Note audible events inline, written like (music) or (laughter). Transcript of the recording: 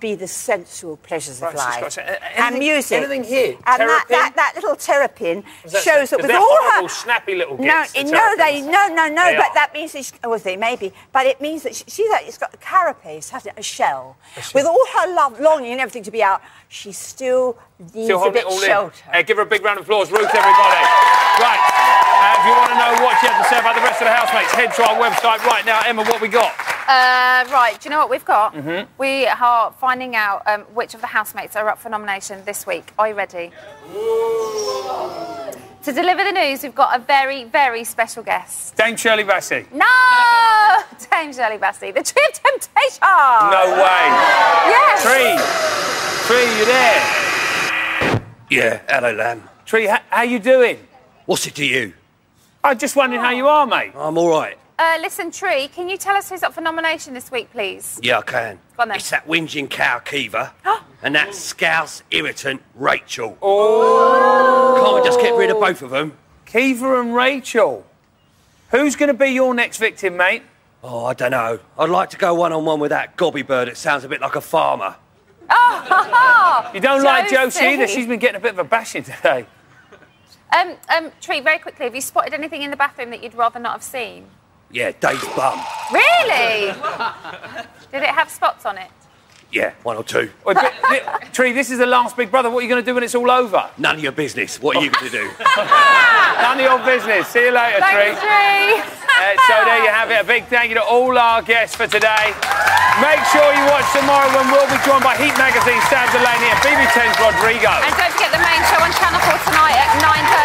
be the sensual pleasures Right, of life. to- uh, and music. anything here? And that, that, that little terrapin that shows say? that with all horrible, her... snappy little No, gits, the no, they, no, no, no, They but are. that means that she, oh, they maybe, but it means that she, that it's got a carapace, hasn't it, a shell. With all her love, longing and everything to be out, she still needs Still a bit all shelter. Uh, give her a big round of applause, Ruth, everybody. Right. Uh, if you want to know what she had to say about the rest of the housemates, head to our website right now. Emma, what we got? Uh, right, do you know what we've got? Mhm. We are finding out um, which of the housemates are up for nomination this week. Are you ready? To deliver the news, we've got a very, very special guest. Dame Shirley Bassey. No! (laughs) Dame Shirley Bassey, the Tree of Temptation! No way. Yes! Tree. Tree, you there? Yeah, hello, Lamb. Tree, how, how you doing? What's it to you? I'm just wondering how you are, mate. I'm all right. Uh, listen, Tree, can you tell us who's up for nomination this week, please? Yeah, I can. Go on then. It's that whinging cow, Caoimhe, and that scouse irritant, Rachel. Oh. Can't we just get rid of both of them? Caoimhe and Rachel. Who's going to be your next victim, mate? Oh, I don't know. I'd like to go one on one with that gobby bird. It sounds a bit like a farmer. (laughs) Oh, You don't like Josie Josie. either? She's been getting a bit of a bashing today. Um, um, Tree, very quickly, have you spotted anything in the bathroom that you'd rather not have seen? Yeah, Dave's bum. Really? Did it have spots on it? Yeah, one or two. Wait, but- thi- Tree, this is the last Big Brother. What are you going to do when it's all over? None of your business. What are you going to do? (laughs) None of your business. See you later, Tree. Thanks, Tree. Uh, so there you have it. A big thank you to all our guests for today. Make sure you watch tomorrow when we'll be joined by Heat Magazine, Sam Delaney and BB10's Rodrigo. And don't forget the main show on Channel 4 tonight at 9.30